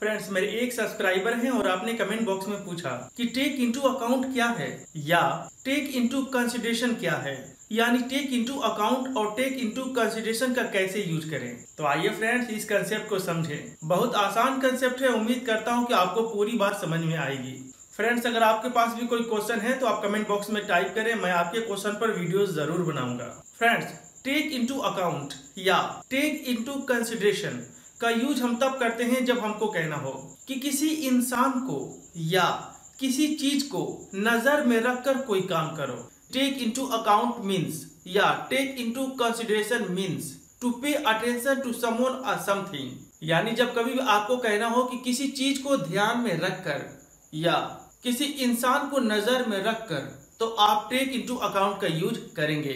Friends मेरे एक subscriber हैं और आपने कमेंट बॉक्स में पूछा कि टेक इनटू अकाउंट क्या है? या टेक इनटू कंसिडरेशन क्या है? यानी टेक इनटू अकाउंट और टेक इनटू कंसिडरेशन का कैसे यूज़ करें? तो आइए फ्रेंड्स इस कंसेप्ट को समझें। बहुत आसान कंसेप्ट है। उम्मीद करता हूँ कि आपको पूरी बात समझ में आएगी। फ्रेंड्स अगर आपके पास भी कोई क्वेश्चन है तो आप कमेंट बॉक्स में टाइप करें। मैं आपके क्वेश्चन पर वीडियो ज़रूर बनाऊँगा। फ्रेंड्स टेक इनटू अकाउंट या टेक इनटू कंसिडरेशन का यूज़ हम तब करते हैं जब हमको कहना हो कि किसी इंसान को या किसी चीज़ को नज़र में रखकर कोई काम करो। टेक इंटू अकाउंट मीन्स या take into consideration means to pay attention to someone something यानी जब कभी भी आपको कहना हो कि किसी चीज़ को ध्यान में रखकर या किसी इंसान को नज़र में रखकर तो आप टेक इंटू अकाउंट का यूज़ करेंगे।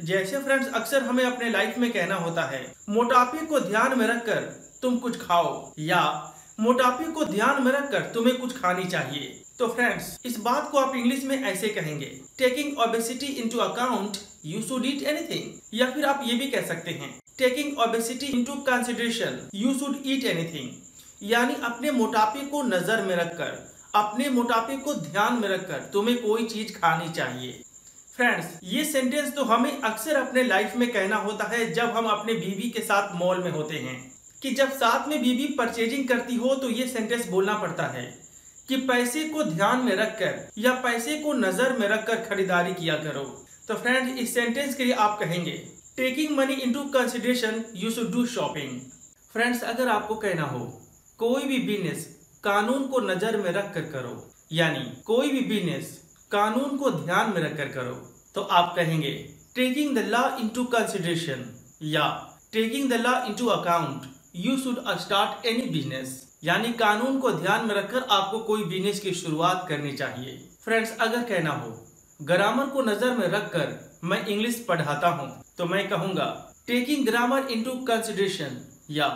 जैसे फ्रेंड्स अक्सर हमें अपने लाइफ में कहना होता है, मोटापे को ध्यान में रखकर तुम कुछ खाओ या, मोटापे को ध्यान में रखकर तुम्हें कुछ खानी चाहिए तो फ्रेंड्स इस बात को आप इंग्लिश में ऐसे कहेंगे taking obesity into account you should eat anything या फिर आप ये भी कह सकते हैं taking obesity into consideration you should eat anything यानी अपने मोटापे को नज़र में रखकर, अपने मोटापे को ध्यान में रखकर तुम्हें कोई चीज़ खानी चाहिए। फ्रेंड्स ये सेंटेंस तो हमें अक्सर अपने लाइफ में कहना होता है जब हम अपने बीवी के साथ मॉल में होते हैं। कि जब साथ में बीवी परचेजिंग करती हो तो ये सेंटेंस बोलना पड़ता है कि पैसे को ध्यान में रखकर या पैसे को नज़र में रखकर खरीदारी किया करो। तो फ्रेंड्स इस सेंटेंस के लिए आप कहेंगे taking money into consideration you should do shopping friends अगर आपको कहना हो, कोई भी बिज़नेस कानून को नज़र में रख कर करो यानी कोई भी बिज़नेस कानून को ध्यान में रखकर करो। तो आप कहेंगे taking the law into consideration या taking the law into account you should start any business यानी कानून को ध्यान में रखकर आपको कोई बिज़नेस की शुरुआत करनी चाहिए। फ्रेंड्स अगर कहना हो ग्रामर को नज़र में रखकर मैं इंग्लिश पढ़ाता हूँ तो मैं कहूँगा टेकिंग ग्रामर इंटू कंसिडरेशन या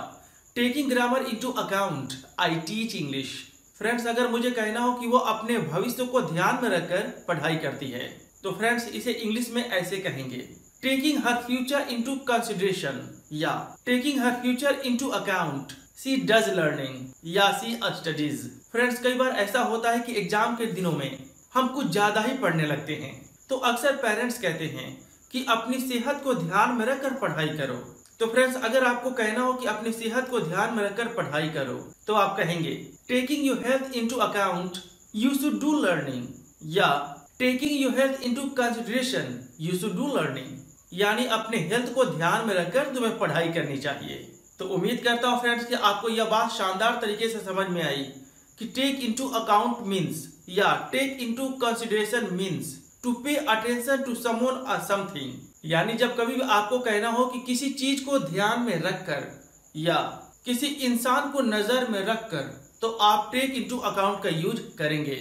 taking grammar into account I teach English friends अगर मुझे कहना हो कि वो अपने भविष्य को ध्यान में रखकर पढ़ाई करती है तो फ्रेंड्स इसे इंग्लिश में ऐसे कहेंगे। Taking her future into consideration या taking her future into account she does learning या सी स्टडीज़ फ्रेंड्स कई बार ऐसा होता है कि एग्ज़ाम के दिनों में हम कुछ ज़्यादा ही पढ़ने लगते हैं। तो अक्सर पेरेंट्स कहते हैं कि अपनी सेहत को ध्यान में रखकर पढ़ाई करो। तो फ्रेंड्स अगर आपको कहना हो कि अपनी सेहत को ध्यान में रखकर पढ़ाई करो तो आप कहेंगे taking your health into account you should do learning या taking your health into consideration you should do learning यानी अपने हेल्थ को ध्यान में रखकर तुम्हें पढ़ाई करनी चाहिए। तो उम्मीद करता हूँ फ्रेंड्स कि आपको यह बात शानदार तरीके से समझ में आई कि टेक इनटू अकाउंट मीन्स या take into consideration means to pay attention to someone something यानी जब कभी भी आपको कहना हो कि किसी चीज़ को ध्यान में रखकर या किसी इंसान को नज़र में रखकर तो आप टेक इनटू अकाउंट का यूज़ करेंगे।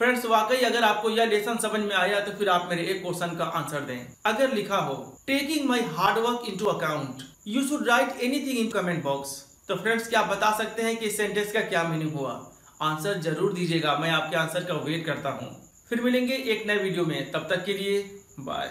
फ्रेंड्स वाकई अगर आपको यह लेसन समझ में आया तो फिर आप मेरे एक क्वेश्चन का आंसर दें। अगर लिखा हो taking my hard work into account you should write anything in comment box तो फ्रेंड्स क्या बता सकते हैं कि इस सेंटेंस का क्या मीनिंग हुआ? आंसर ज़रूर दीजिएगा, मैं आपके आंसर का वेट करता हूँ। फिर मिलेंगे एक नए वीडियो में। तब तक के लिए बाय